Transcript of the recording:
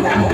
down.